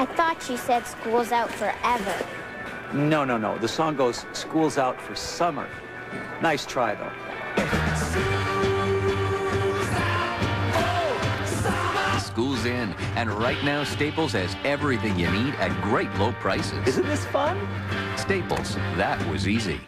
I thought you said school's out forever. No, no, no. The song goes, school's out for summer. Nice try, though. School's in, and right now Staples has everything you need at great low prices. Isn't this fun? Staples, that was easy.